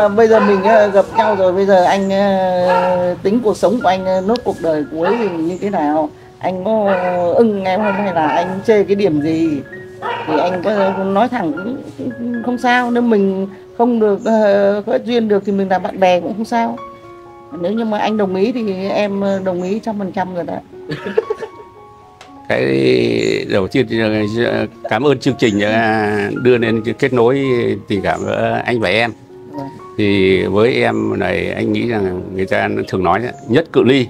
À, bây giờ mình ờ, gặp nhau rồi bây giờ anh ờ, tính cuộc sống của anh ờ, nốt cuộc đời cuối thì như thế nào? Anh có ưng em không hay là anh chê cái điểm gì? Thì anh có nói thẳng cũng không sao. Nếu mình không được có duyên được thì mình là bạn bè cũng không sao. Nếu như mà anh đồng ý thì em đồng ý trăm phần trăm rồi đó. Cái đầu tiên thì cảm ơn chương trình đưa lên kết nối tình cảm giữa anh và em. Vâng thì với em này anh nghĩ rằng người ta thường nói nhất cự ly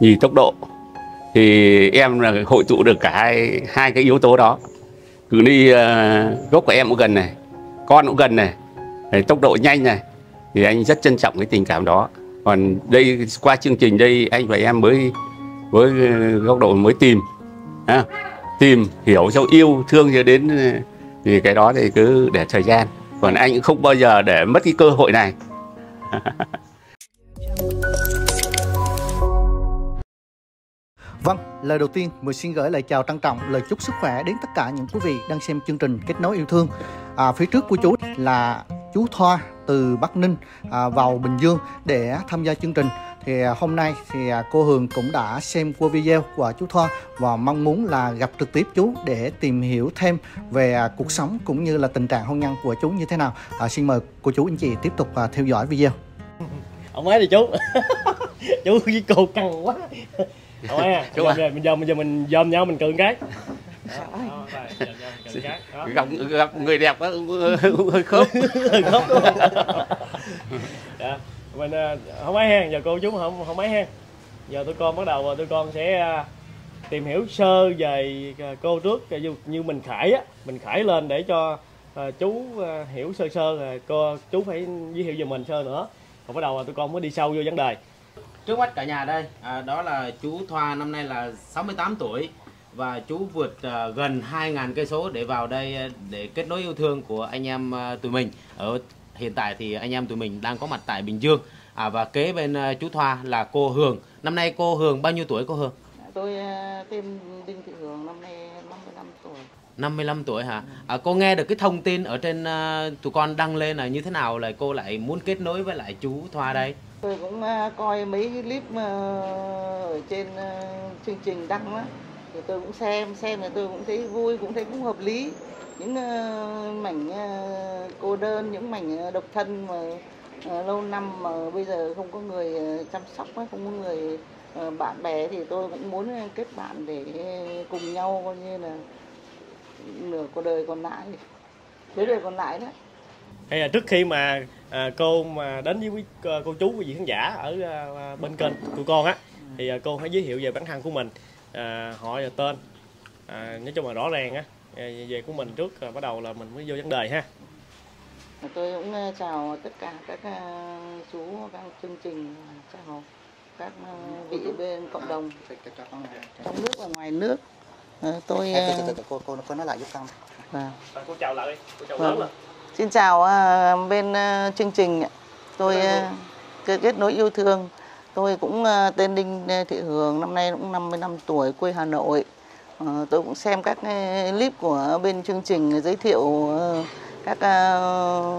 nhì tốc độ. Thì em là hội tụ được cả hai, hai cái yếu tố đó. Cự ly uh, gốc của em cũng gần này con cũng gần này tốc độ nhanh này. Thì anh rất trân trọng cái tình cảm đó. Còn đây qua chương trình đây anh và em mới với góc độ mới tìm à, tìm hiểu cho yêu thương cho đến ờ, thì cái đó thì cứ để thời gian còn anh cũng không bao giờ để mất cái cơ hội này Vâng, lời đầu tiên mình xin gửi lời chào trân trọng, lời chúc sức khỏe đến tất cả những quý vị đang xem chương trình Kết nối yêu thương. À, phía trước của chú là chú Thoa từ Bắc Ninh à, vào Bình Dương để tham gia chương trình. Thì à, hôm nay thì à, cô Hường cũng đã xem qua video của chú Thoa và mong muốn là gặp trực tiếp chú để tìm hiểu thêm về à, cuộc sống cũng như là tình trạng hôn nhân của chú như thế nào. À, xin mời cô chú anh chị tiếp tục theo dõi video. ông ấy thì chú. Chú với cô căng quá. Ông ấy à Chú giờ, à. giờ, giờ, giờ mình dòm nhau mình cười cái. Đó, đó, đó. gặp gặp người đẹp cũng hơi khớp. Đừng khóc đúng không? Dạ mình à, không ấy hen giờ cô chú không không ấy hen giờ tụi con bắt đầu tụi con sẽ à, tìm hiểu sơ về à, cô trước. Như, như mình khải á mình khải lên để cho chú hiểu sơ sơ rồi cô chú phải giới thiệu về mình sơ nữa. Còn bắt đầu tụi con mới đi sâu vô vấn đề. Trước mắt cả nhà đây, à, đó là chú Thoa năm nay là 68 tuổi và chú vượt à, gần 2.000 cây số để vào đây để kết nối yêu thương của anh em à, tụi mình. Ở hiện tại thì anh em tụi mình đang có mặt tại Bình Dương. À, và kế bên à, chú Thoa là cô Hường. Năm nay cô Hường bao nhiêu tuổi cô Hường? tôi ờ, tên Đinh Thị Hường năm nay 55 tuổi 55 tuổi hả? À, cô nghe được cái thông tin ở trên à, tụi con đăng lên là như thế nào là cô lại muốn kết nối với lại chú Thoa đây? tôi cũng ờ, coi mấy cái clip ờ, ở trên ờ, chương trình đăng á thì tôi cũng xem xem thì tôi cũng thấy vui cũng thấy cũng hợp lý những ờ, mảnh ờ, cô đơn những mảnh ờ, độc thân mà lâu năm mà bây giờ không có người chăm sóc á, không có người bạn bè thì tôi cũng muốn kết bạn để cùng nhau coi như là nửa cuộc đời còn lại cuối đời còn lại đó. Hay là trước khi mà à, cô mà đến với quý- cô, chú quý vị khán giả ở à, bên kênh của con á thì à, cô hãy giới thiệu về bản thân của mình. À, họ và tên. À, nói chung là rõ ràng á về của mình trước rồi bắt đầu là mình mới vô vấn đề ha tôi cũng ờ, chào tất cả các ờ, chú các chương trình chào các ờ, vị bên cộng đồng trong nước và ngoài nước tôi cô, cô, cô nói lại giúp con. vâng. cô chào lại cô chào Vâng. lớn Xin chào bên chương trình ạ. tôi kết nối yêu thương tôi cũng tên Đinh Thị Hường năm nay cũng 55 tuổi quê Hà Nội Ờ, tôi cũng xem các cái clip của bên chương trình giới thiệu ờ, các ờ,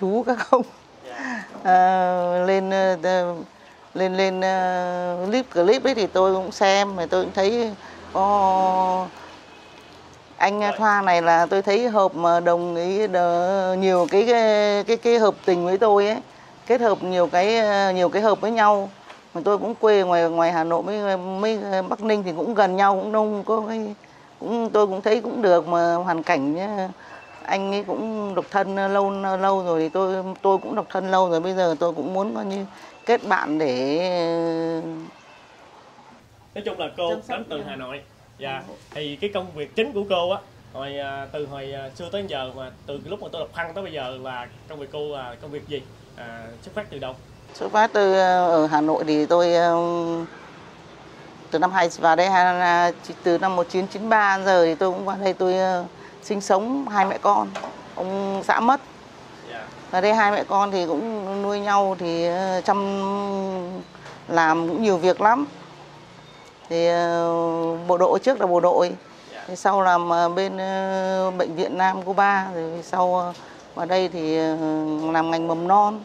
chú các ông. Ờ, lên ờ, lên lên ờ, clip clip ấy thì tôi cũng xem và tôi cũng thấy có anh Thoa này là tôi thấy hợp mà đồng ý đờ- nhiều cái cái cái, cái hợp tình với tôi ấy. Kết hợp nhiều cái ờ, nhiều cái hợp với nhau mà tôi cũng quê ngoài ngoài Hà Nội với với Bắc Ninh thì cũng gần nhau cũng đông có cái cũng tôi cũng thấy cũng được mà hoàn cảnh nhá, anh ấy cũng độc thân lâu lâu rồi thì tôi tôi cũng độc thân lâu rồi bây giờ tôi cũng muốn coi như kết bạn để nói chung là cô đến từ. Hà Nội. Dạ. Thì cái công việc chính của cô á hồi à, từ hồi à, xưa tới giờ mà từ cái lúc mà tôi đọc khăn tới bây giờ là công việc cô là công việc gì? À, xuất phát từ đâu xuất phát từ ờ, ở Hà Nội thì tôi ờ, từ năm hai vào đây ha- từ năm 1993 giờ thì tôi cũng vào đây tôi ờ, sinh sống hai mẹ con. Ông xã mất. Ở đây hai mẹ con thì cũng nuôi nhau thì chăm làm cũng nhiều việc lắm. Thì bộ đội trước là bộ đội. Thì sau làm bên bệnh viện Nam Cuba. Rồi sau vào đây thì làm ngành mầm non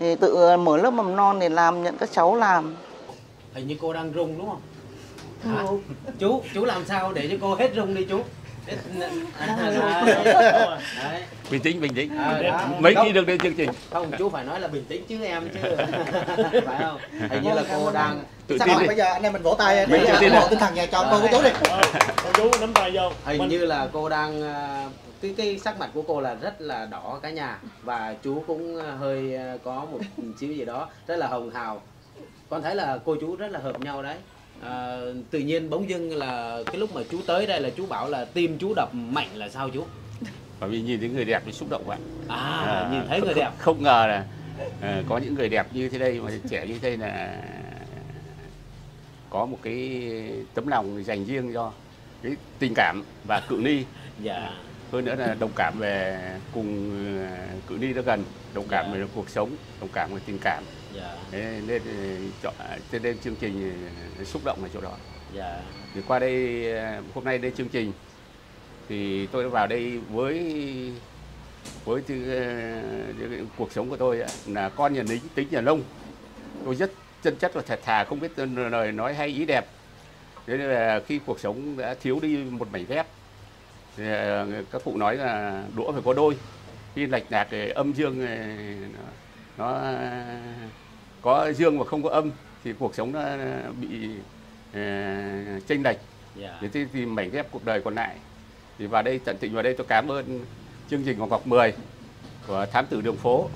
thì tự mở lớp mầm non để làm nhận các cháu làm. Hình như cô đang rung đúng không? Hả? chú chú làm sao để cho cô hết rung đi chú? À, à, đấy. bình tĩnh bình tĩnh. À, đó. mấy khi được đến chương trình. Không chú phải nói là bình tĩnh chứ em chứ. Phải không? Hình như là cô đang tự Sao tin bây giờ anh em mình vỗ tay Mình tự tin ủng hộ đi. tinh thần nhà cho cô của chú đi. Ờ, cô chú nắm tay vô. Hình như là cô đang à, cái cái sắc mặt của cô là rất là đỏ cả nhà. Và chú cũng à, hơi à, có một xíu gì đó rất là hồng hào. Con thấy là cô chú rất là hợp nhau đấy. À, tự nhiên bỗng dưng là cái lúc mà chú tới đây là chú bảo là tim chú đập mạnh là sao chú? Bởi vì nhìn thấy người đẹp thì xúc động vậy à, nhìn thấy người đẹp. không, không ngờ là ờ, có những người đẹp như thế đây mà trẻ như thế là có một cái tấm lòng dành riêng cho cái tình cảm và cự ni dạ hơn nữa là đồng cảm về cùng ờ, cự ni nó gần đồng cảm Dạ. về cuộc sống đồng cảm về tình cảm. Dạ. Thế nên ờ, chọn cho nên chương trình ờ, xúc động ở chỗ đó. Dạ. Thì qua đây hôm nay đây chương trình thì tôi đã vào đây với với ờ, cái cuộc sống của tôi là con nhà lính tính nhà nông tôi rất chân chất và thật thà không biết lời nói hay ý đẹp. Thế nên là khi cuộc sống đã thiếu đi một mảnh ghép thì ờ, các cụ nói là đũa phải có đôi. Khi lệch lạc thì âm dương nó, có dương mà không có âm thì cuộc sống nó bị ờ, chênh lệch. Dạ. Để thì tìm mảnh ghép cuộc đời còn lại. Thì vào đây tận tình vào đây tôi cảm ơn chương trình của Ngọc 10 của thám tử đường phố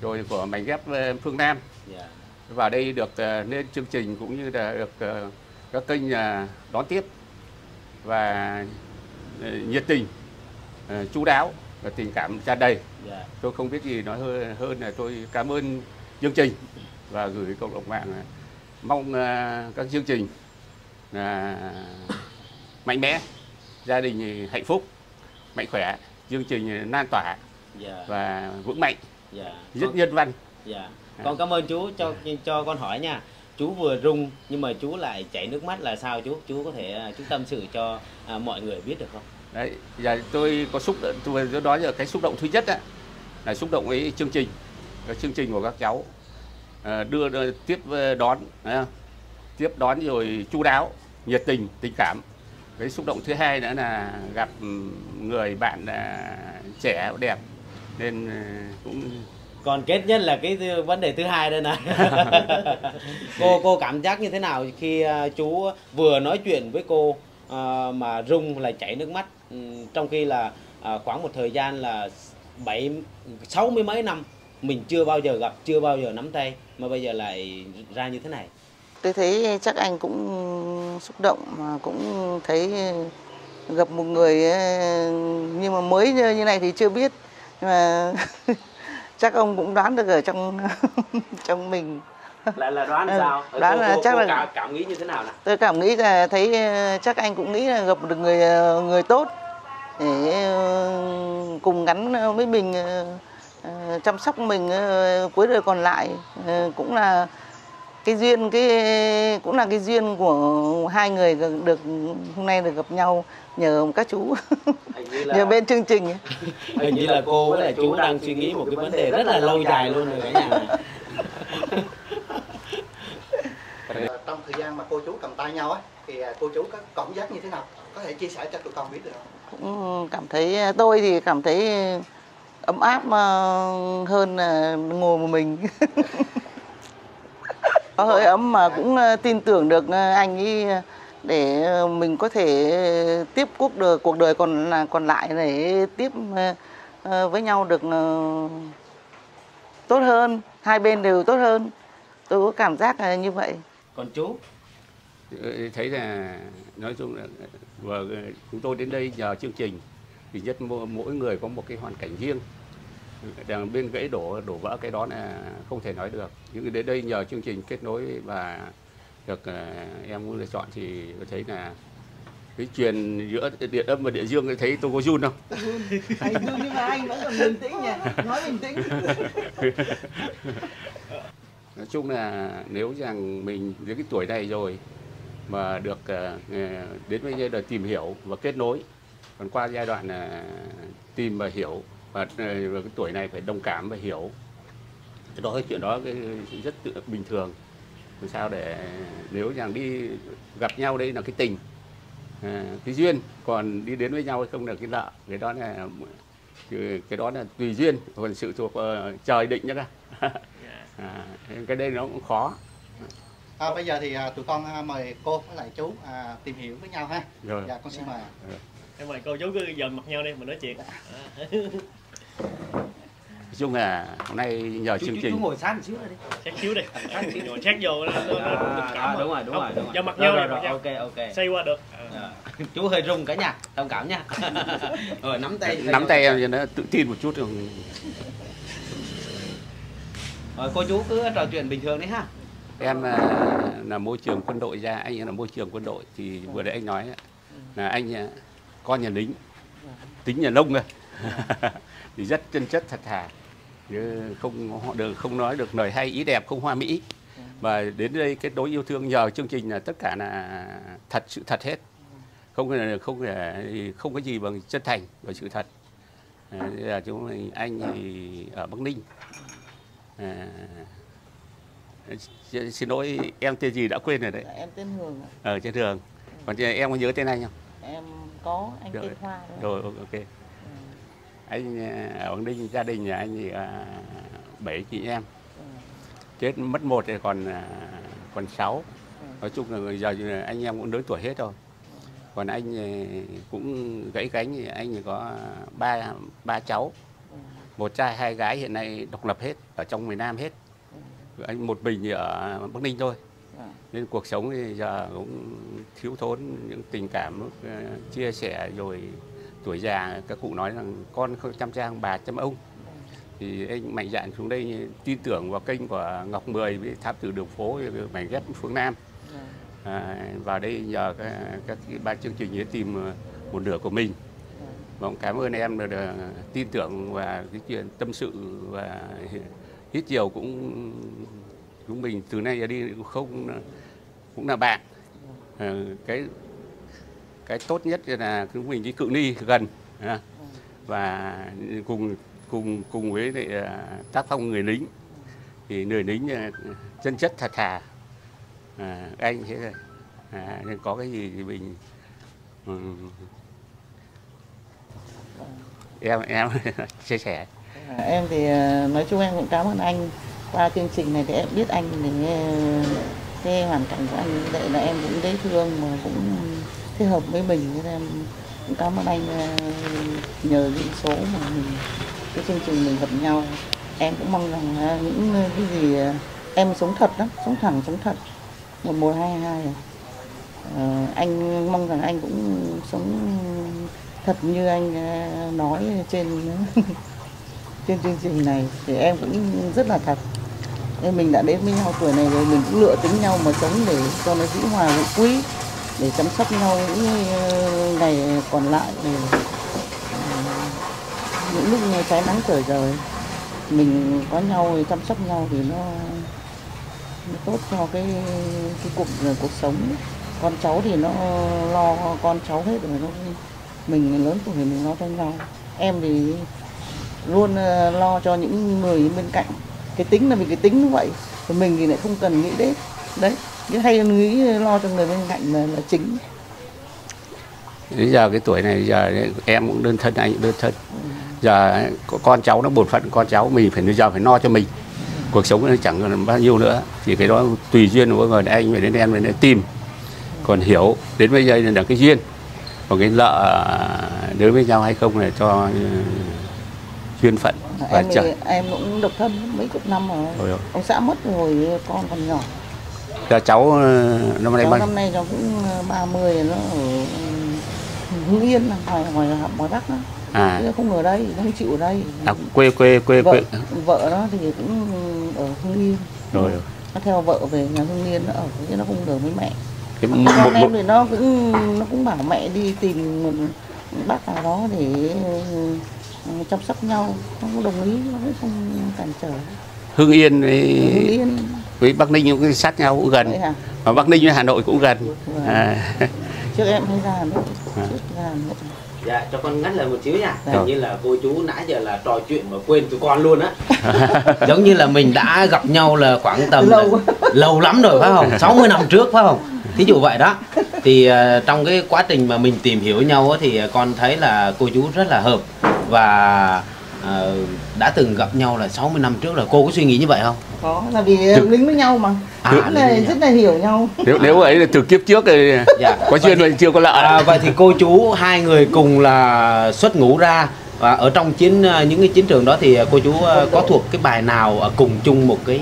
rồi của mảnh ghép ờ, phương Nam. Dạ. Vào đây được lên chương trình cũng như là được các kênh đón tiếp. Và nhiệt tình ờ, chú đáo và tình cảm tràn đầy dạ tôi không biết gì nói hơn hơn là tôi cảm ơn chương trình và gửi cộng đồng mạng mong ờ, các chương trình là mạnh mẽ gia đình hạnh phúc mạnh khỏe chương trình lan tỏa dạ và vững mạnh dạ rất Con- nhân văn. Con cảm ơn chú cho cho con hỏi nha. Chú vừa rung nhưng mà chú lại chảy nước mắt là sao chú? Chú có thể chú tâm sự cho à, mọi người biết được không? Đấy giờ tôi có xúc động tôi vừa nói là cái xúc động thứ nhất á là xúc động với chương trình cái chương trình của các cháu Ờ, đưa, đưa tiếp ờ, đón không? tiếp đón rồi chu đáo nhiệt tình tình cảm cái xúc động thứ hai nữa là gặp người bạn à, trẻ đẹp nên ờ, cũng Còn kết nhất là cái vấn đề thứ hai đây này. cô cô cảm giác như thế nào khi à, chú vừa nói chuyện với cô à, mà rung lại chảy nước mắt trong khi là à, khoảng một thời gian là bảy sáu mươi mấy năm mình chưa bao giờ gặp chưa bao giờ nắm tay mà bây giờ lại ra như thế này. Tôi thấy chắc anh cũng xúc động mà cũng thấy gặp một người ờ, nhưng mà mới như này thì chưa biết. Nhưng mà chắc ông cũng đoán được ở trong trong mình. Lại là đoán Ừ, sao? đoán cô, là cô, chắc cô là- cảm, cảm nghĩ như thế nào nào? tôi cảm nghĩ là thấy ờ, chắc anh cũng nghĩ là gặp được người ờ, người tốt để ờ, cùng gắn với mình ờ, ờ, chăm sóc mình cuối đời còn lại. Cũng là cái duyên cái cũng là cái duyên của hai người được hôm nay được gặp nhau nhờ các chú là nhờ bên chương trình. Hình như là cô với lại chú đang suy nghĩ một cái vấn đề rất là lâu dài luôn rồi cả nhà trong thời gian mà cô chú cầm tay nhau á, thì à, cô chú có cảm giác như thế nào? Có thể chia sẻ cho tụi con biết được không? Cũng cảm thấy à, tôi thì cảm thấy ấm áp ờ, hơn là ngồi một mình. Có hơi ấm mà cũng à, tin tưởng được anh ấy để mình có thể tiếp cuộc đời cuộc đời còn còn lại để tiếp với nhau được ờ, tốt hơn, hai bên đều tốt hơn. Tôi có cảm giác là như vậy còn chú? Ừ, thấy là nói chung là vừa chúng tôi đến đây nhờ chương trình thì nhất mỗi người có một cái hoàn cảnh riêng. Đằng bên gãy đổ đổ vỡ cái đó là không thể nói được. Nhưng đến đây nhờ chương trình kết nối và được ờ, em lựa chọn thì tôi thấy là cái truyền giữa điện âm và địa dương tôi thấy tôi có run không? Dương nhưng mà anh vẫn còn bình tĩnh nhỉ? Nói bình tĩnh nói chung là nếu rằng mình đến cái tuổi này rồi mà được ờ, ờ, đến với giai đoạn tìm hiểu và kết nối còn qua giai đoạn là tìm và hiểu và cái tuổi này phải đồng cảm và hiểu cái đó cái chuyện đó cái rất tự- bình thường. Làm sao để nếu rằng đi gặp nhau đây là cái tình à, cái duyên còn đi đến với nhau hay không là cái nợ. Cái đó là cái đó là tùy duyên còn sự thuộc uh, trời định nữa cơ à, cái đây nó cũng khó. À, bây giờ thì à, tụi con à, mời cô với lại chú à, tìm hiểu với nhau ha. rồi. Dạ con xin mời. em mời cô chú cứ dòm mặt nhau đi mình nói chuyện. À. nói chung là hôm nay nhờ chú, chương chú, trình. chú ngồi sát một xíu đi. Sát xíu đi. Ngồi sát vô nó, nó, nó, à, đúng rồi đúng rồi đúng rồi. do mặt nhau rồi, rồi, rồi, ok ok. xây qua được. À. Chú hơi rung cả nhà thông cảm nha. Rồi nắm tay nắm tay em cho nó tự tin một chút rồi rồi cô chú cứ trò chuyện bình thường đấy ha. Em à, là môi trường quân đội ra, anh là môi trường quân đội, thì vừa nãy anh nói là anh à, con nhà lính, tính nhà nông rồi thì rất chân chất thật thà, chứ không, họ được không nói được lời hay, ý đẹp, không hoa mỹ. Và đến đây kết nối yêu thương, nhờ chương trình là tất cả là thật, sự thật hết. Không là không là không có gì bằng chân thành và sự thật. Là chúng anh thì ở bắc ninh à, Xin- lỗi em tên gì đã quên rồi đấy Dạ, em tên Hường ạ. ở trên đường còn em có nhớ tên anh không em có anh Rồi. tên Hoa nữa. rồi ok anh à, ở Quảng Ninh gia đình nhà anh thì à, bảy chị em Ừ. chết mất một thì còn à, còn sáu Ừ. nói chung là giờ anh em cũng lớn tuổi hết rồi còn anh cũng gãy gánh thì anh có ba ba cháu Ừ. một trai hai gái hiện nay độc lập hết ở trong miền Nam hết. Anh một mình ở Bắc Ninh thôi. Dạ. nên cuộc sống thì giờ cũng thiếu thốn những tình cảm lúc, ờ, chia sẻ rồi tuổi già các cụ nói rằng con không chăm trang bà chăm ông. Thì anh mạnh dạn xuống đây tin tưởng vào kênh của Ngọc Mười với tháp tử đường phố mảnh ghép phương Nam. Dạ. à, vào đây nhờ các, các ban chương trình ấy tìm ờ, một nửa của mình và cũng cảm ơn em là, tin tưởng và cái chuyện tâm sự và ít nhiều cũng chúng mình từ nay ra đi cũng không cũng là bạn. À, cái cái tốt nhất là chúng mình đi cự ni gần à, và cùng cùng cùng với lại, à, tác phong người lính thì người lính à, chân chất thật thà. À, anh thế rồi à, nên có cái gì thì mình ừ, em em chia sẻ. Em thì ờ, nói chung em cũng cảm ơn anh. Qua chương trình này thì em biết anh thì cái hoàn cảnh của anh. Vậy là em cũng dễ thương mà cũng thích hợp với mình. Nên em cũng cảm ơn anh ờ, nhờ những số mà mình cái chương trình mình gặp nhau. Em cũng mong rằng những cái gì ờ, em sống thật đó sống thẳng sống thật. Một mùa hai hai à, anh mong rằng anh cũng sống thật như anh ờ, nói trên trên chương trình này thì em cũng rất là thật. Nên mình đã đến với nhau tuổi này rồi mình cũng lựa tính nhau mà sống để cho nó dĩ hòa vi quý để chăm sóc nhau những ờ, ngày còn lại để ờ, những lúc trái nắng trời trời. Mình có nhau thì chăm sóc nhau thì nó, nó tốt cho cái cái cuộc cuộc sống. Con cháu thì nó lo con cháu hết rồi nó mình lớn tuổi thì mình lo cho nhau em thì luôn ờ, lo cho những người bên cạnh. Cái tính là vì cái tính như vậy còn mình thì lại không cần nghĩ đến. Đấy cái hay nghĩ lo cho người bên cạnh là, là chính. Bây giờ cái tuổi này giờ em cũng đơn thân anh cũng đơn thân. Giờ con cháu nó bổn phận con cháu mình phải bây giờ phải lo cho mình. Cuộc sống nó chẳng còn bao nhiêu nữa. Thì cái đó tùy duyên của mỗi người. Anh phải đến em phải đến tìm. Còn hiểu đến bây giờ là cái duyên còn cái nợ đến với nhau hay không là cho ừ, duyên phận và em trời em cũng độc thân mấy chục năm rồi. Dồi. ông xã mất rồi con còn nhỏ. Giờ cháu ờ, năm nay cháu bao năm nay nó cũng ờ, 30 rồi, nó ở ừ, Hưng Yên là ngoài ngoài ngoài Bắc đó. À, Chứ không ở đây không chịu ở đây. À quê quê quê vợ quê. vợ nó thì cũng ở Hưng Yên. Rồi rồi. nó theo vợ về nhà Hưng Yên nó ở chứ nó không ở với mẹ cái một, con một, em thì nó cũng nó cũng bảo mẹ đi tìm một bác nào đó để ừ, chăm sóc nhau nó cũng đồng ý nó cũng không cản trở Hưng Yên với, Hưng Yên với Bắc Ninh cũng sát nhau cũng gần mà Bắc Ninh với Hà Nội cũng gần Vâng. à, trước em hay ra Hà Nội À. ra Nội Dạ, cho con ngắt lời một xíu nha. Dạ. Hình như là cô chú nãy giờ là trò chuyện mà quên tụi con luôn á. Giống như là mình đã gặp nhau là khoảng tầm Lâu là- lâu lắm rồi phải không? 60 năm trước phải không? Thí dụ vậy đó. Thì ờ, trong cái quá trình mà mình tìm hiểu nhau á, thì con thấy là cô chú rất là hợp và ờ, đã từng gặp nhau là 60 năm trước là cô có suy nghĩ như vậy không? có là vì lính với nhau mà À, rất là rất là hiểu nhau nếu nếu ấy là từ kiếp trước thì Dạ. có duyên mà chưa có lợi À, vậy thì cô chú hai người cùng là xuất ngũ ra và ở trong chiến ờ, những cái chiến trường đó thì cô chú ờ, có thuộc cái bài nào ờ, cùng chung một cái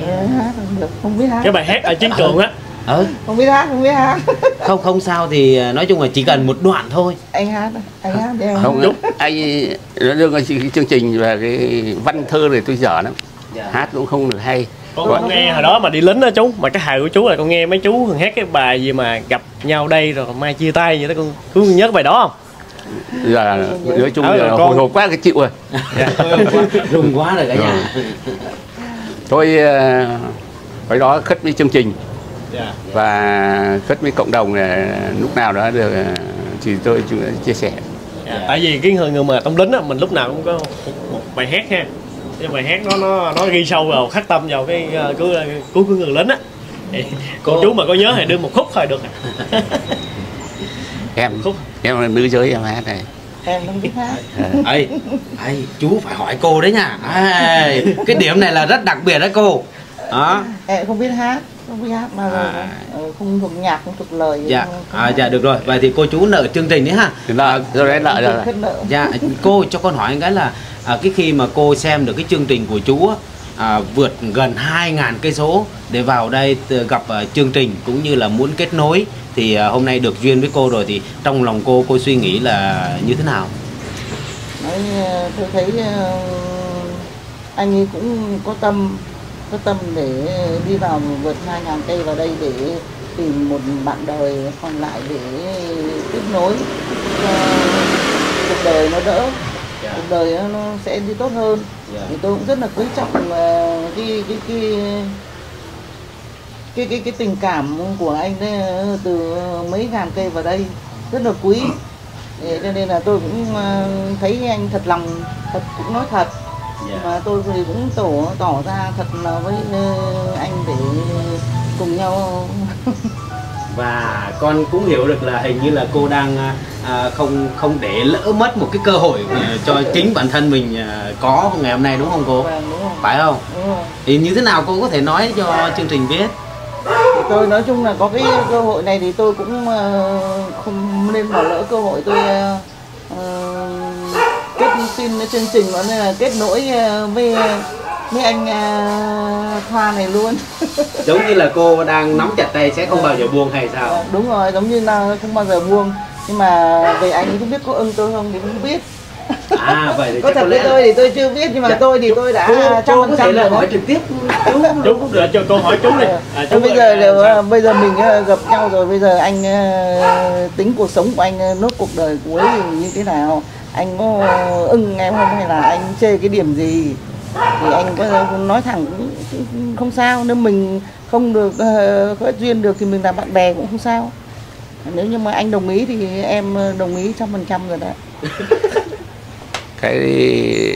Ờ, không biết hát cái bài hát ở chiến trường á ờ? Không biết hát không biết hát. Không không sao thì ờ, nói chung là chỉ cần một đoạn thôi. Anh hát anh hát đi. Không anh nó đưa cái chương trình về cái văn thơ thì tôi dở lắm. Dạ. hát cũng không được hay. Con, nghe hồi đó mà đi lính đó chú mà cái hài của chú là con nghe mấy chú thường hát cái bài gì mà gặp nhau đây rồi mai chia tay vậy đó con chú nhớ bài đó không? Giờ nói chung Đó là hồi hộp quá cái chịu rồi. Rung quá rồi cả nhà. Thôi ờ, cái đó khất với chương trình. dạ và khất với cộng đồng là lúc nào đó được ờ, thì tôi chia sẻ. Dạ, tại vì cái người người mà trong lính á mình lúc nào cũng có một, bài hát ha. Cái bài hát nó nó nó ghi sâu vào khắc tâm vào cái uh, cuối cuối của người lính á. Cô chú mà có nhớ thì đưa một khúc thôi được. À. em Khúc. em là nữ giới em hát này. Em không biết hát. Ấy ấy chú phải hỏi cô đấy nha. Ây, cái điểm này là rất đặc biệt đấy cô. Đó. Em không biết hát không biết hát mà À. ờ, không thuộc nhạc không thuộc lời dạ không- không à, hát. dạ được rồi vậy thì cô chú nợ chương trình đấy ha nợ rồi đấy nợ rồi. Dạ, cô cho con hỏi cái là à, cái khi mà cô xem được cái chương trình của chú á, à, vượt gần 2.000 cây số để vào đây gặp à, chương trình cũng như là muốn kết nối thì à, hôm nay được duyên với cô rồi thì trong lòng cô cô suy nghĩ là như thế nào? nói ờ, tôi thấy ờ, anh ấy cũng có tâm có tâm để đi vào vượt 2.000 cây vào đây để tìm một bạn đời còn lại để kết nối. Cuộc đời nó đỡ cuộc đời nó- sẽ đi tốt hơn. Dạ. thì tôi cũng rất là quý trọng ờ, cái cái cái cái cái cái tình cảm của anh đấy ờ, từ mấy ngàn cây vào đây. Rất là quý. Cho nên là tôi cũng ờ, thấy anh thật lòng thật cũng nói thật Dạ. mà tôi thì cũng tổ tỏ ra thật là với anh để cùng nhau Và con cũng hiểu được là hình như là cô đang à, à, không không để lỡ mất một cái cơ hội à, cho chính bản thân mình à, có ngày hôm nay đúng không cô? Vâng, đúng không? Phải không? Đúng rồi. Thì như thế nào cô có thể nói cho chương trình biết? thì tôi nói chung là có cái cơ hội này thì tôi cũng ờ, không nên bỏ lỡ cơ hội tôi kết xin chương trình là kết nối ờ, với với anh ờ, Thoa này luôn. Giống như là cô đang nắm chặt tay sẽ không bao giờ buông hay sao? đúng rồi giống như là không bao giờ buông. Nhưng mà về anh không biết có ưng tôi không thì không biết. À vậy thì có thật có với tôi thì tôi chưa biết nhưng mà Dạ. tôi thì tôi đã trăm phần có thể trăm là rồi hỏi trực tiếp chú. Để cho cô hỏi chú đi. À, Thế bây giờ à, sao? bây giờ mình ờ, gặp nhau rồi bây giờ anh ờ, tính cuộc sống của anh ờ, nốt cuộc đời cuối như thế nào anh có ưng em không hay là anh chê cái điểm gì? Thì anh có nói thẳng cũng, không sao. Nếu mình không được ờ, có duyên được thì mình làm bạn bè cũng không sao. Nếu như mà anh đồng ý thì em ờ, đồng ý trăm phần trăm rồi đấy cái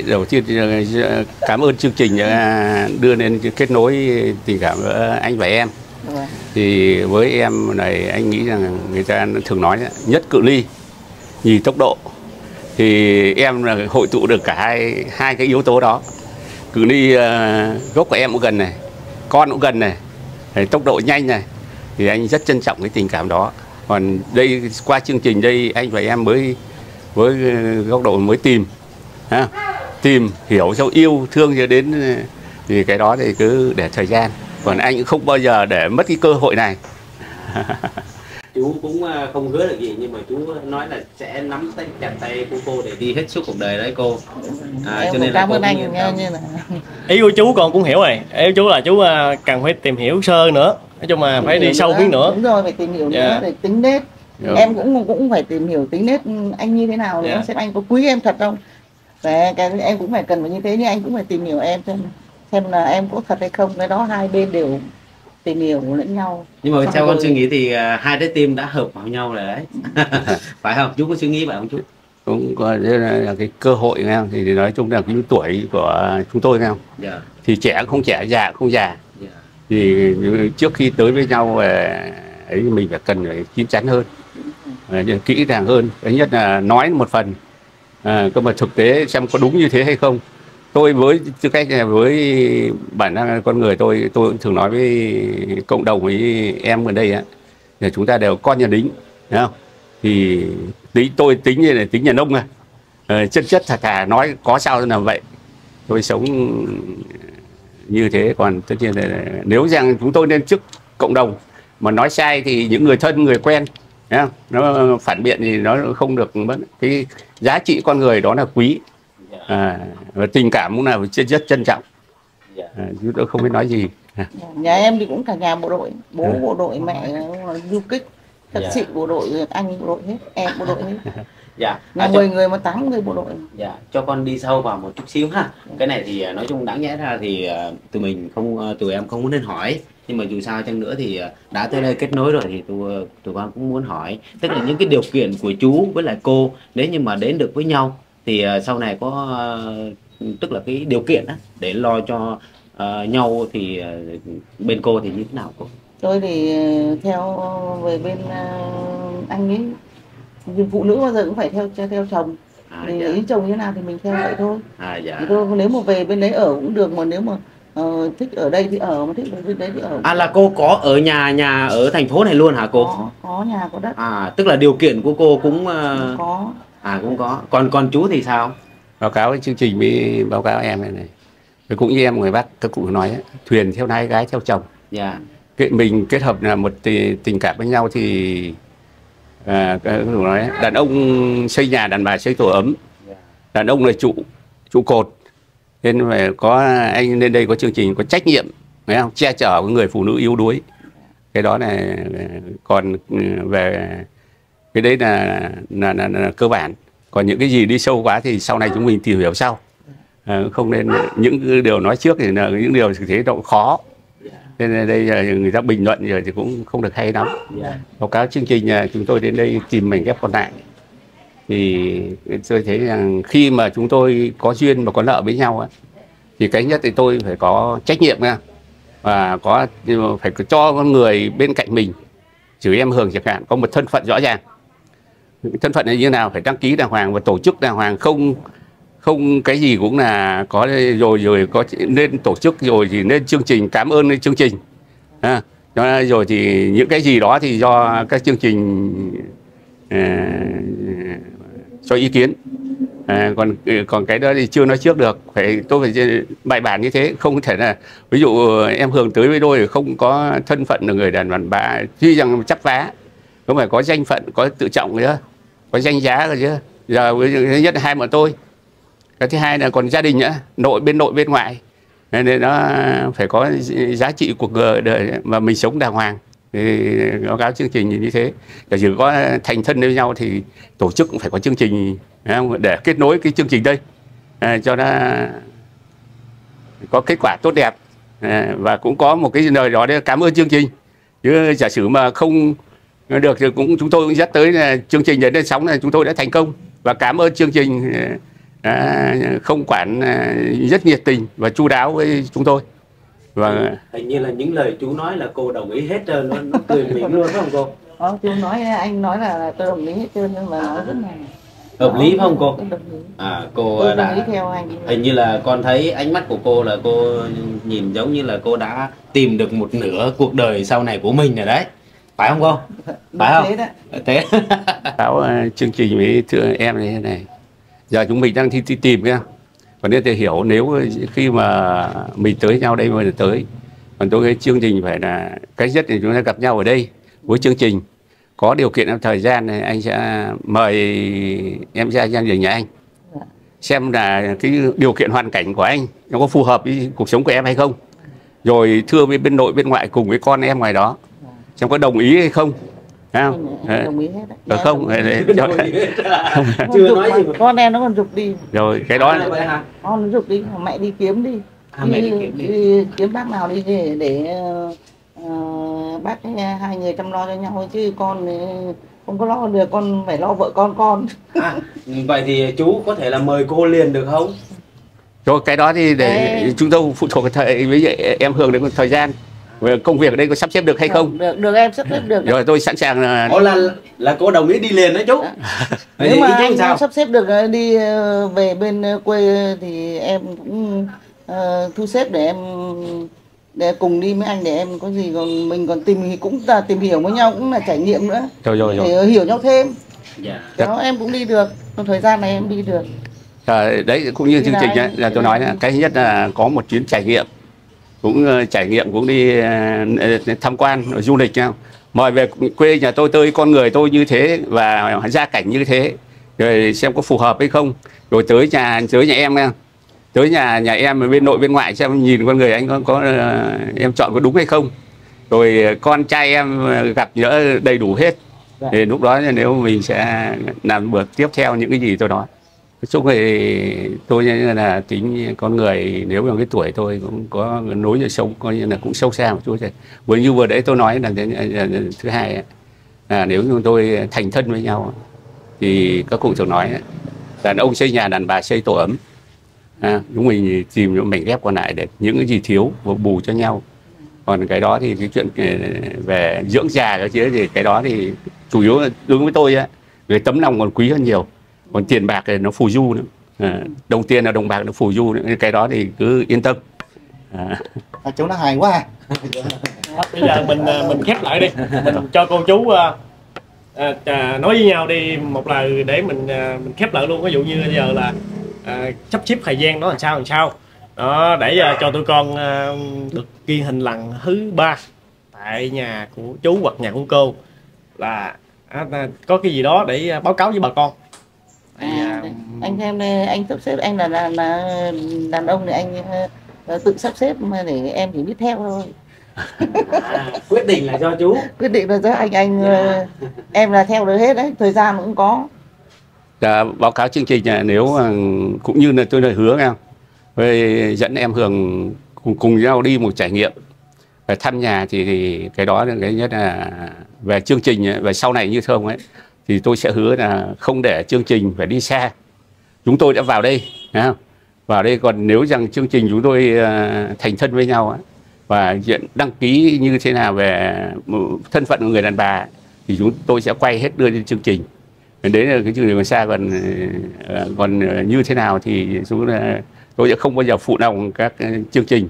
đầu tiên là cảm ơn chương trình đã đưa lên kết nối tình cảm giữa anh và em. Vâng. thì với em này anh nghĩ rằng người ta thường nói nhất cự ly nhì tốc độ thì em là hội tụ được cả hai hai cái yếu tố đó. Cự ly uh, gốc của em cũng gần này con cũng gần này thì tốc độ nhanh này thì anh rất trân trọng cái tình cảm đó. Còn đây qua chương trình đây anh và em mới với ờ, góc độ mới tìm ha, tìm hiểu sau yêu thương cho đến ờ, thì cái đó thì cứ để thời gian. Còn anh cũng không bao giờ để mất cái cơ hội này. chú cũng à, không hứa được gì nhưng mà chú nói là sẽ nắm tay chặt tay của cô để đi hết suốt cuộc đời đấy cô. À, em cho nên là cảm cô ơn anh nghe như là ý của chú con cũng hiểu rồi. Ý của chú là chú à, cần phải tìm hiểu sơ nữa. Nói chung là phải đi sâu miếng nữa. Đúng rồi phải tìm hiểu nữa Dạ. để tính nết. Dạ. em cũng cũng phải tìm hiểu tính nết anh như thế nào nữa Dạ. xem anh có quý em thật không. Đấy, cái em cũng phải cần phải như thế nhưng anh cũng phải tìm hiểu em xem xem là em có thật hay không. Cái đó hai bên đều tìm hiểu lẫn nhau. Nhưng mà Xong theo con suy nghĩ thì à, hai trái tim đã hợp vào nhau rồi đấy. Phải không? Chú có suy nghĩ vậy không chú? Cũng có là cái cơ hội nghe không? thì nói chung là cái tuổi của chúng tôi nghe không? dạ. Thì trẻ không trẻ già không già. Dạ. Thì trước khi tới với nhau về ấy mình phải cần phải chín chắn hơn. À, kỹ càng hơn. Thứ nhất là nói một phần. À, cơ mà thực tế xem có đúng như thế hay không tôi với tư cách với bản năng con người tôi tôi cũng thường nói với cộng đồng với em ở đây á là chúng ta đều con nhà lính không? Thì tính tôi tính như là tính nhà nông à. Ờ, chân chất thật thà nói có sao là vậy. Tôi sống như thế còn tất nhiên là nếu rằng chúng tôi lên trước cộng đồng mà nói sai thì những người thân người quen không? nó phản biện thì nó không được mất cái giá trị con người đó là quý à, và tình cảm cũng là rất, rất trân trọng. Dạ. À, chúng tôi không biết nói gì. À, nhà em thì cũng cả nhà bộ đội bố Ừ. bộ đội mẹ là du kích. Các Dạ. chị bộ đội anh bộ đội hết em bộ đội hết. Dạ. Nhà À, cho- 10 người mà 8 người bộ đội. Dạ, cho con đi sâu vào một chút xíu ha. Cái này thì à, nói chung đáng nhẽ ra thì à, tụi mình không à, tụi em không muốn nên hỏi. Nhưng mà dù sao chăng nữa thì đã tới đây kết nối rồi thì tụi tụi con cũng muốn hỏi. Tức là những cái điều kiện của chú với lại cô nếu như mà đến được với nhau thì à, sau này có à, tức là cái điều kiện á để lo cho à, nhau thì à, bên cô thì như thế nào cô? tôi thì ờ, theo về bên ờ, anh ấy vì phụ nữ bao giờ cũng phải theo theo, chồng À, dạ. ý chồng như nào thì mình theo vậy thôi À dạ. thì tôi nếu mà về bên đấy ở cũng được mà nếu mà ờ, thích ở đây thì ở mà thích ở bên đấy thì ở À là cô có ở nhà nhà ở thành phố này luôn hả cô? có có nhà có đất À tức là điều kiện của cô cũng à, có à cũng có. Còn còn chú thì sao? báo cáo cái chương trình với báo cáo em này này. Rồi cũng như em người bác các cụ nói ấy, thuyền theo nai gái theo chồng. Dạ. cái mình kết hợp là một tì- tình cảm với nhau thì à, nói đàn ông xây nhà đàn bà xây tổ ấm. Đàn ông là trụ trụ cột. Nên phải có anh lên đây có chương trình có trách nhiệm phải không? Che chở với người phụ nữ yếu đuối. Cái đó là còn về cái đấy là là, là, là cơ bản. Còn những cái gì đi sâu quá thì sau này chúng mình tìm hiểu sau. À, không nên những cái điều nói trước thì là những điều thực tế nó cũng khó. Nên là đây là người ta bình luận rồi thì cũng không được hay lắm. Báo cáo chương trình à, chúng tôi đến đây tìm mảnh ghép còn lại. Thì tôi thấy rằng khi mà chúng tôi có duyên và có nợ với nhau á, thì cái nhất thì tôi phải có trách nhiệm nha. Và có phải cho con người bên cạnh mình chửi em hường chẳng hạn có một thân phận rõ ràng thân phận này như nào? Phải đăng ký đàng hoàng và tổ chức đàng hoàng không? Không cái gì cũng là có rồi rồi có nên tổ chức rồi thì nên chương trình cảm ơn cái chương trình. À, rồi thì những cái gì đó thì do các chương trình uh, cho ý kiến. À, còn còn cái đó thì chưa nói trước được. Phải tôi phải bài bản như thế không thể là ví dụ ờ, em hưởng tới với tôi không có thân phận là người đàn bà tuy rằng chấp vá không phải có danh phận có tự trọng nữa có danh giá rồi chứ. Giờ thứ nhất là hai bọn tôi. Cái thứ hai là còn gia đình nữa, nội bên nội bên ngoại. Nên nó phải có giá trị cuộc đời mà mình sống đàng hoàng. Thì báo cáo chương trình như thế. Để chỉ có thành thân với nhau thì tổ chức cũng phải có chương trình để kết nối cái chương trình đây. À, cho nó có kết quả tốt đẹp. À, và cũng có một cái lời đó để cảm ơn chương trình. Chứ giả sử mà không được thì cũng chúng tôi cũng dắt tới là chương trình đến lên sóng là chúng tôi đã thành công và cảm ơn chương trình à, không quản à, rất nhiệt tình và chu đáo với chúng tôi và Hình như là những lời chú nói là cô đồng ý hết trơn nó, nó cười miệng luôn phải không cô? Đó, tôi nói anh nói là tôi đồng ý hết trơn nhưng mà nói rất là Hợp lý phải không cô? À cô Tôi đồng ý đã theo anh. hình như là con thấy ánh mắt của cô là cô nhìn giống như là cô đã tìm được một nửa cuộc đời sau này của mình rồi đấy. Phải không cô? Phải không? Thế đó. Thế. báo à, chương trình với thưa em như thế này giờ chúng mình đang đi, đi tìm nhá còn nên để hiểu nếu khi mà mình tới nhau đây mới tới còn tôi cái chương trình phải là cái nhất thì chúng ta gặp nhau ở đây với chương trình có điều kiện trong thời gian này anh sẽ mời em ra gia đình nhà anh xem là cái điều kiện hoàn cảnh của anh nó có phù hợp với cuộc sống của em hay không rồi thưa với bên nội bên ngoại cùng với con em ngoài đó xem có đồng ý hay không Thấy không? Đồng ý hết đấy. Không Con Chưa nói gì mà. con em nó còn dục đi rồi cái đó con nó dục đi mẹ đi kiếm đi À, mẹ đi kiếm đi. kiếm bác nào đi để, để ờ, bác hai người chăm lo cho nhau chứ con không có lo được con phải lo vợ con con à, vậy thì chú có thể là mời cô liền được không rồi cái đó thì để Ê. chúng tôi phụ thuộc thời với lại em Hường đến thời gian công việc ở đây có sắp xếp được hay không? được được em sắp xếp được. Rồi tôi sẵn sàng là Ồ là là cô đồng ý đi liền đó chú. Vậy nếu mà anh sao? sắp xếp được ờ, đi ờ, về bên ờ, quê thì em cũng thu xếp để em để cùng đi với anh để em có gì còn mình còn tìm thì cũng là tìm hiểu với nhau cũng là trải nghiệm nữa. Rồi rồi rồi. Để hiểu nhau thêm. Dạ. Cái đó em cũng đi được. Trong thời gian này em đi được. À, đấy cũng như chương trình ấy, là tôi nói là cái thứ nhất là có một chuyến trải nghiệm cũng ờ, trải nghiệm cũng đi ờ, tham quan du lịch nhau. Mời về quê nhà tôi tới con người tôi như thế và gia cảnh như thế rồi xem có phù hợp hay không. Rồi tới nhà tới nhà em nha. Tới nhà nhà em bên nội bên ngoại xem nhìn con người anh có có ờ, em chọn có đúng hay không. Rồi ờ, con trai em ờ, gặp nhỡ đầy đủ hết. Dạ. thì lúc đó nếu mình sẽ làm bước tiếp theo những cái gì tôi nói nói chung thì tôi như là tính con người nếu bằng cái tuổi tôi cũng có nối nhựa sống coi như là cũng sâu xa một chút rồi. Vừa như vừa đấy tôi nói là, là, là thứ hai là nếu như tôi thành thân với nhau thì các cụ thường nói đàn ông xây nhà đàn bà xây tổ ấm. À, chúng mình tìm những mảnh ghép còn lại để những cái gì thiếu và bù cho nhau. Còn cái đó thì cái chuyện về dưỡng già cái chứ thì cái đó thì chủ yếu là đối với tôi á về tấm lòng còn quý hơn nhiều còn tiền bạc thì nó phù du nữa. À, đồng tiền là đồng bạc nó phù du nữa. Cái đó thì cứ yên tâm. À. à, chú nó hài quá à. bây giờ mình à, mình khép lại đi. Mình cho cô chú à, à, nói với nhau đi một lời để mình à, mình khép lại luôn. Ví dụ như bây giờ là à, sắp xếp thời gian đó làm sao làm sao. Đó để à, cho tụi con à, được ghi hình lần thứ ba tại nhà của chú hoặc nhà của cô. Là à, có cái gì đó để báo cáo với bà con à, à, anh xem đây, anh sắp xếp anh là là, là đàn ông thì anh ờ, tự sắp xếp mà để em chỉ biết theo thôi. À, quyết định là do chú. Quyết định là do anh anh ờ, em là theo được hết đấy thời gian cũng có. Dạ, báo cáo chương trình là nếu cũng như là tôi đã hứa nhau với dẫn em Hường cùng cùng nhau đi một trải nghiệm. Về thăm nhà thì, thì cái đó là cái nhất là về chương trình về sau này như thơm ấy thì tôi sẽ hứa là không để chương trình phải đi xa. Chúng tôi đã vào đây không? vào đây còn nếu rằng chương trình chúng tôi ờ, thành thân với nhau và hiện đăng ký như thế nào về thân phận của người đàn bà thì chúng tôi sẽ quay hết đưa lên chương trình. Đấy là cái chương trình còn xa còn ờ, còn như thế nào thì chúng ờ, tôi sẽ không bao giờ phụ lòng các chương trình.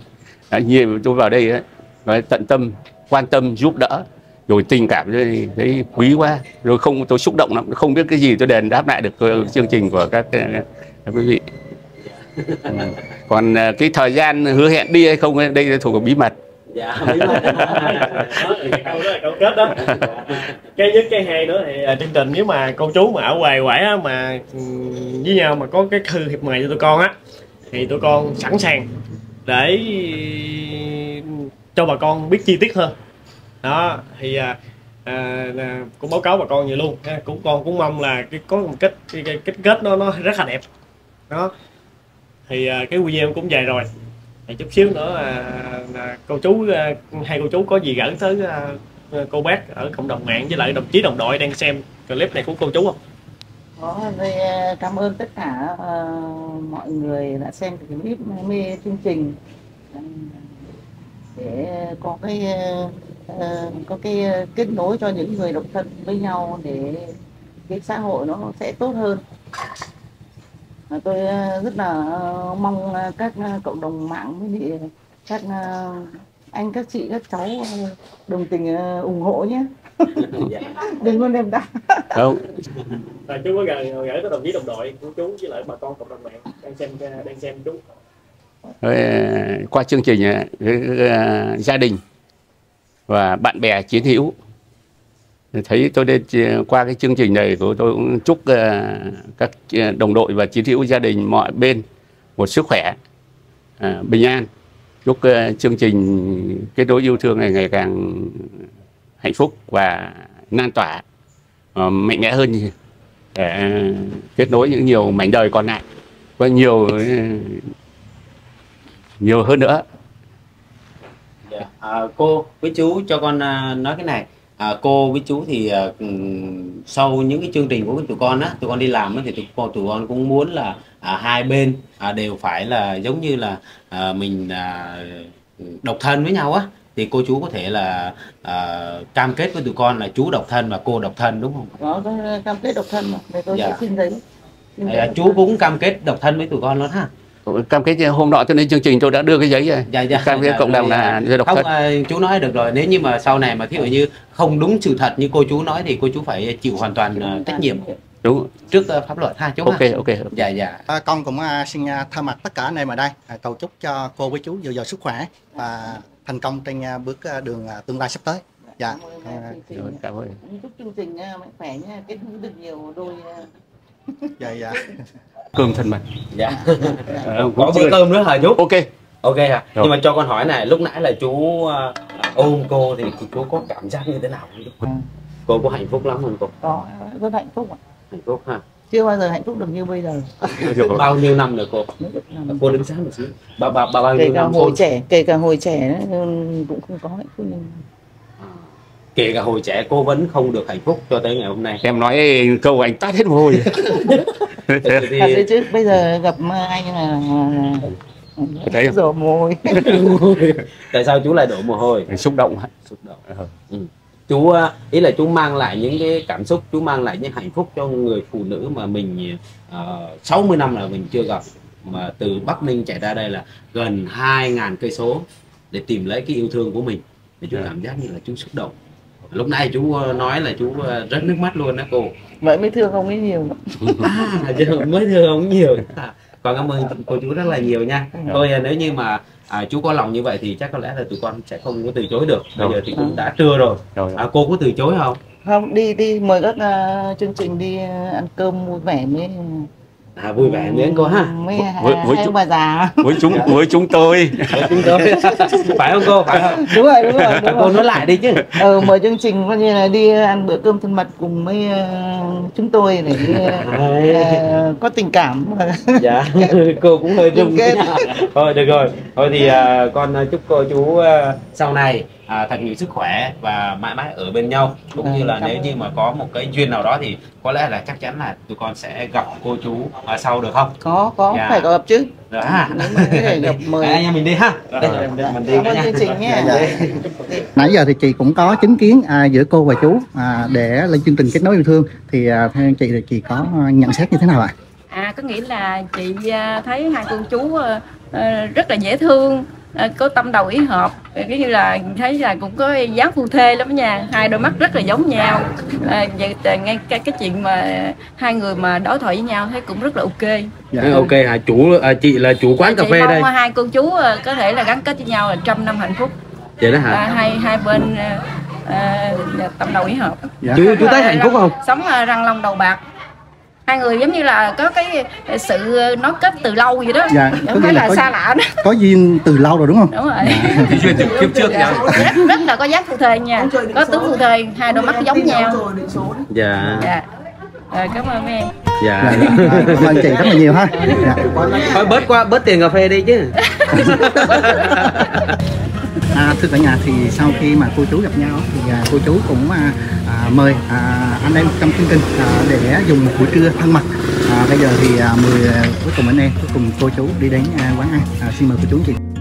Như tôi vào đây ấy, nói tận tâm quan tâm giúp đỡ rồi tình cảm thì thấy quý quá. Rồi không tôi xúc động lắm. Không biết cái gì tôi đền đáp lại được chương trình của các, các quý vị. Còn ờ, cái thời gian hứa hẹn đi hay không đây là thuộc bí mật. Dạ bí mật. đó thì cái câu đó là câu kết đó cái nhất cái hai nữa thì à, chương trình nếu mà cô chú mà ở ngoài quải á, mà ừ, với nhau mà có cái thư hiệp mời cho tụi con á thì tụi con sẵn sàng để cho bà con biết chi tiết hơn đó thì à, à, cũng báo cáo bà con vậy luôn ha. cũng con cũng mong là cái có một kết cái, cái kết kết nó nó rất là đẹp. Đó. Thì à, cái video cũng dài rồi. Thì chút xíu nữa à, à, cô chú à, hai cô chú có gì gửi tới à, à, cô bác ở cộng đồng mạng với lại đồng chí đồng đội đang xem clip này của cô chú không? Có à, cảm ơn tất cả uh, mọi người đã xem cái clip mê chương trình. Để có cái ờ, có cái ờ, kết nối cho những người độc thân với nhau để cái xã hội nó sẽ tốt hơn. Và tôi ờ, rất là mong các cộng đồng mạng với lại các anh các chị các cháu đồng tình ủng hộ nhé. Đừng có đem đá không. Và chú có gửi gửi tới đồng chí đồng đội của chú với lại bà con cộng đồng mạng đang xem đang xem chú. Qua chương trình gia đình và bạn bè chiến hữu. Thấy tôi đến qua cái chương trình này của tôi cũng chúc ờ, các ờ, đồng đội và chiến hữu gia đình mọi bên một sức khỏe ờ, bình an. Chúc chương trình kết nối yêu thương này ngày càng hạnh phúc và lan tỏa mạnh mẽ hơn để kết nối những nhiều mảnh đời còn lại và nhiều nhiều hơn nữa. Dạ. À, cô với chú cho con à, nói cái này à, cô với chú thì à, ừm, sau những cái chương trình của tụi con á tụi con đi làm á, thì tụi con tụi con cũng muốn là à, hai bên à, đều phải là giống như là à, mình à, độc thân với nhau á thì cô chú có thể là à, cam kết với tụi con là chú độc thân và cô độc thân đúng không? có cam kết độc thân mà để tôi Dạ. sẽ xin À, giấy. chú cũng cam kết độc thân với tụi con luôn ha? Cam kết hôm nọ cho nên chương trình tôi đã đưa cái giấy rồi. Dạ dạ cam kết dạ, cộng đồng dạ. là người độc không thân à, chú nói được rồi nếu như mà sau này mà thí dụ như không đúng sự thật như cô chú nói thì cô chú phải chịu hoàn toàn à, trách nhiệm đúng. trước à, pháp luật ha chú ok ha ok. Dạ dạ. À, con cũng à, xin thay mặt tất cả anh em ở đây. À, cầu chúc cho cô với chú dồi dào sức khỏe và thành công trên à, bước à, đường à, tương lai sắp tới. Dạ. Cảm ơn, à, cảm chúc chương trình mạnh khỏe nha. Kết được nhiều đôi à, dạ dạ. cơm thân mật. Dạ. Ờ, có bữa chưa- cơm nữa hả chú? Ok. Ok à Rồi. nhưng mà cho con hỏi này lúc nãy là chú à, ôm cô thì chú có cảm giác như thế nào? Không chú? cô có hạnh phúc lắm không cô? Có rất hạnh phúc ạ. hạnh phúc ha. Chưa bao giờ hạnh phúc được như bây giờ. Bao nhiêu năm rồi cô? Được làm. cô đứng sáng một xíu. Bao bao bao bao kể nhiêu cả năm hồi cô? trẻ kể cả hồi trẻ ừ, cũng không có hạnh phúc nhưng kể cả hồi trẻ cô vẫn không được hạnh phúc cho tới ngày hôm nay em nói câu anh tát hết mồ hôi thì, thật chứ bây giờ gặp anh là Đấy. rồi môi tại sao chú lại đổ mồ hôi xúc động hả? xúc động Ờ. ừ. chú à, ý là chú mang lại những cái cảm xúc chú mang lại những hạnh phúc cho người phụ nữ mà mình uh, 60 năm là mình chưa gặp mà từ Bắc Ninh chạy ra đây là gần 2.000 cây số để tìm lấy cái yêu thương của mình thì chú Dạ. cảm giác như là chú xúc động lúc này chú ờ, nói là chú ờ, rớt nước mắt luôn đó cô. Vậy mới thương ông ấy nhiều. À, mới thương không nhiều. Còn cảm ơn cô chú rất là nhiều nha. Thôi à, nếu như mà à, chú có lòng như vậy thì chắc có lẽ là tụi con sẽ không có từ chối được. Bây giờ thì cũng đã trưa rồi. À, cô có từ chối không? Không đi đi mời các à, chương trình đi à, ăn cơm vui vẻ mới à, vui vẻ miếng cô ha. Mấy Với- với hai chú- bà già. với chúng với chúng tôi. Chúng tôi. Phải không cô? Phải không? Đúng rồi đúng rồi à, đúng cô rồi. nói lại đi chứ. Ờ mời chương trình coi như là đi ăn bữa cơm thân mật cùng với à, chúng tôi để à, có tình cảm. Dạ. Cô cũng hơi rung thôi được rồi. Thôi thì à, con à, chúc cô chú à, sau này à, thật nhiều sức khỏe và mãi mãi ở bên nhau. Cũng như là nếu như mà có một cái duyên nào đó thì có lẽ là chắc chắn là tụi con sẽ gặp cô chú à, sau được không? Có có Dạ. phải gặp chứ. Rồi ha có thể gặp mời. anh em mình đi ha. Đây, mình đi cảm ơn chương trình nhé Nãy giờ thì chị cũng có chứng kiến à, giữa cô và chú à, để lên chương trình kết nối yêu thương. Thì à, theo chị thì chị có à, nhận xét như thế nào ạ? À có nghĩa là chị à, thấy hai cô chú à, à, rất là dễ thương. à, có tâm đầu ý hợp. Cái như là thấy là cũng có dáng phu thê lắm nha. Hai đôi mắt rất là giống nhau. À, vậy ngay cái cái chuyện mà hai người mà đối thoại với nhau thấy cũng rất là ok. Dạ. Ừ, ok hả chủ à, chị là chủ quán cà chị phê đây. hai cô chú à, có thể là gắn kết với nhau là trăm năm hạnh phúc. Vậy đó à, hả hai hai bên à, à, tâm đầu ý hợp. Dạ. chú chú thấy hạnh phúc không? Sống à, răng long đầu bạc hai người giống như là có cái sự nối kết từ lâu vậy đó. Dạ, có không phải là là có- xa lạ đó. Có duyên từ lâu rồi đúng không? đúng rồi. Duyên từ kiếp trước Dạ, rất, rất là có giác phu thê nha. Có tướng phu thê hai đôi mắt giống nhau. dạ. Dạ. Rồi cảm ơn mấy em. Dạ. Dạ, dạ. À, cảm ơn chị rất là nhiều ha. Dạ. thôi bớt qua bớt tiền cà phê đi chứ. À, thưa cả nhà thì sau khi mà cô chú gặp nhau thì à, cô chú cũng à, mời à, anh em trong chương trình à, để dùng một buổi trưa thân mật. À, bây giờ thì à, mời cuối cùng anh em cuối cùng cô chú đi đến à, quán ăn. À, xin mời cô chú chị.